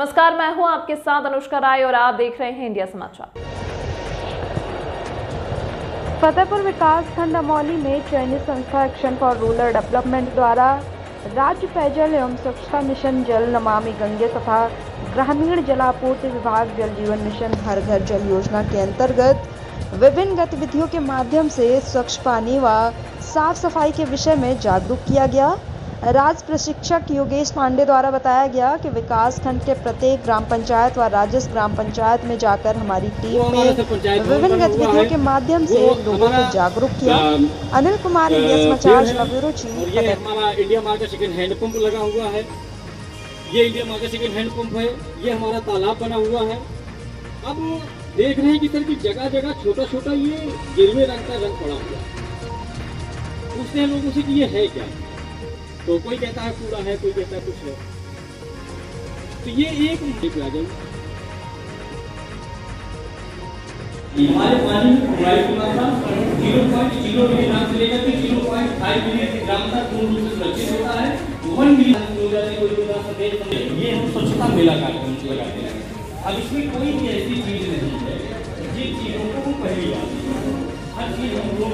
नमस्कार, मैं हूँ आपके साथ अनुष्का राय और आप देख रहे हैं इंडिया समाचार। फतेहपुर विकास खंड अमौली में चयनित संस्था एक्शन फॉर रूरल डेवलपमेंट द्वारा राज्य पेयजल एवं स्वच्छता मिशन जल नमामि गंगे तथा ग्रामीण जलापूर्ति विभाग जल जीवन मिशन हर घर जल योजना के अंतर्गत विभिन्न गतिविधियों के माध्यम से स्वच्छ पानी व साफ़ सफ़ाई के विषय में जागरूक किया गया। राज प्रशिक्षक योगेश पांडे द्वारा बताया गया कि विकास खंड के प्रत्येक ग्राम पंचायत व राजस्व ग्राम पंचायत में जाकर हमारी टीम ने विभिन्न गतिविधियों के माध्यम से लोगों को जागरूक किया। अनिल कुमार ये हमारा इंडिया मार्ट का सेकंड हैंड पंप लगा हुआ है। ये इंडिया मार्ट का सेकंड हैंड पंप है। ये हमारा तालाब बना हुआ है। अब देख रहे हैं कि सर की जगह जगह छोटा छोटा ये गिरवे रंग का रंग पड़ा हुआ है। पूछते हैं लोगों से कि ये है क्या? तो कोई कहता है कूड़ा है, कोई कहता है कुछ है। तो ये एक जाइए हमारे पानी में क्लोराइड की मात्रा ज़ीरो पॉइंट ज़ीरो मिलीग्राम से लेकर के ज़ीरो पॉइंट फाइव मिलीग्राम तक पूर्ण रूप से सुरक्षित होता है। वन मिलीग्राम ये हम स्वच्छता मेला कार्यक्रम लगाते हैं। अब इसमें कोई भी ऐसी चीज़ नहीं है, जिन चीज़ों को पहली बार हर चीज़ हम लोग